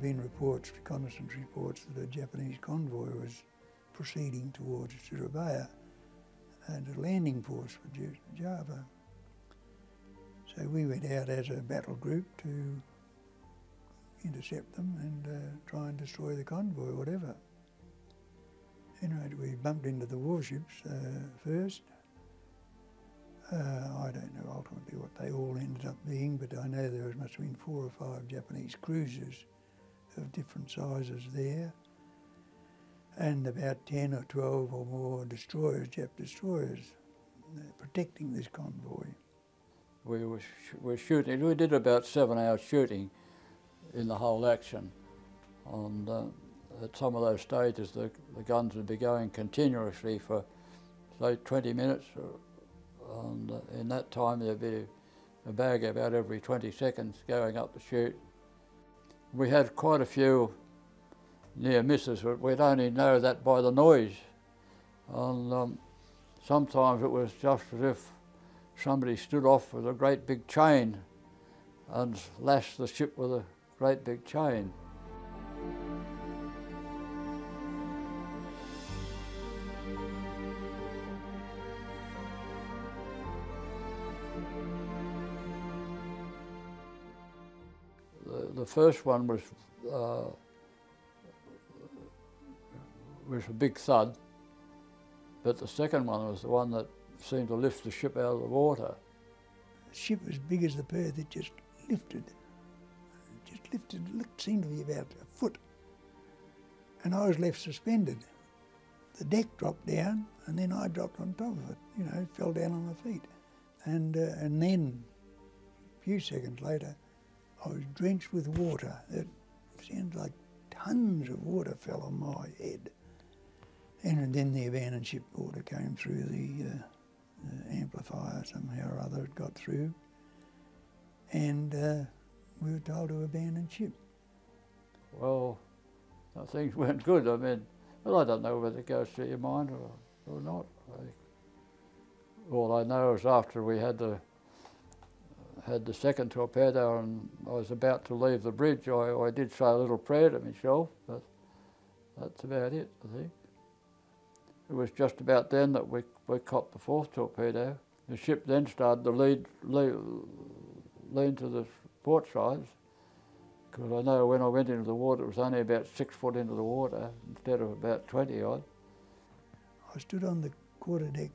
there'd been reports, reconnaissance reports, that a Japanese convoy was proceeding towards Surabaya and a landing force for Java. So we went out as a battle group to intercept them and uh, try and destroy the convoy, whatever. Anyway, we bumped into the warships uh, first. Uh, I don't know ultimately what they all ended up being, but I know there must have been four or five Japanese cruisers of different sizes there, and about 10 or 12 or more destroyers, Jap destroyers, uh, protecting this convoy. We were, sh were shooting, we did about seven hours shooting in the whole action. And uh, at some of those stages, the, the guns would be going continuously for, say, 20 minutes. And uh, in that time, there'd be a bag about every 20 seconds going up the chute. We had quite a few near misses, but we'd only know that by the noise. And um, sometimes it was just as if somebody stood off with a great big chain and lashed the ship with a great big chain. The, first one was uh, was a big thud, but the second one was the one that seemed to lift the ship out of the water. The ship as big as the Perth, it just lifted just lifted, it seemed to be about a foot. And I was left suspended. The deck dropped down and then I dropped on top of it, you know, fell down on my feet. And, uh, and then, a few seconds later, I was drenched with water. It seemed like tons of water fell on my head. And then the abandoned ship order came through the uh, uh, amplifier somehow or other, it got through. And uh, we were told to abandon ship. Well, things weren't good. I mean, well, I don't know whether it goes through your mind or, or not. I, all I know is after we had the had the second torpedo and I was about to leave the bridge, I, I did say a little prayer to myself, but that's about it, I think. It was just about then that we, we caught the fourth torpedo. The ship then started to lead, lead, lean to the port sides because I know when I went into the water it was only about six foot into the water instead of about 20 odd. I stood on the quarter deck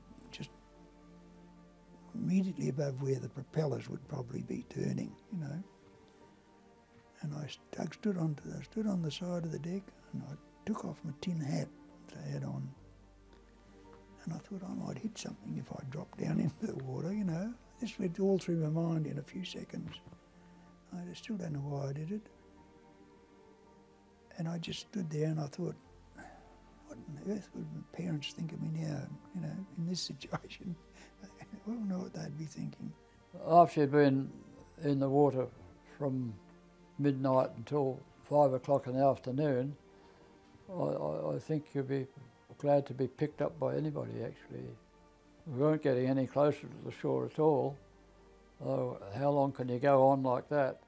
immediately above where the propellers would probably be turning, you know. And I stood, on I stood on the side of the deck and I took off my tin hat that I had on. And I thought I might hit something if I dropped down into the water, you know. This went all through my mind in a few seconds. I still don't know why I did it. And I just stood there and I thought, what on earth would my parents think of me now, you know, in this situation? I don't know what they'd be thinking. After you'd been in the water from midnight until five o'clock in the afternoon, I, I, I, think you'd be glad to be picked up by anybody actually. We weren't getting any closer to the shore at all. Oh, how long can you go on like that?